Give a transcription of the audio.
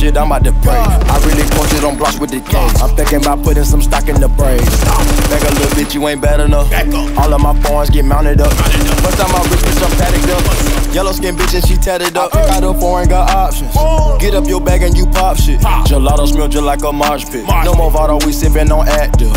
shit, I'm about to pray. I really posted on blocks with the game. I'm thinking about putting some stock in the braids. Back a little bitch, you ain't bad enough. All of my phones get mounted up. First time I reach, bitch, I'm padded up. Yellow skin bitch and she tatted up. I got a foreign, got options. Get up your bag and you pop shit. Gelato smell just like a marsh pit. No more Vado, we sippin' on active.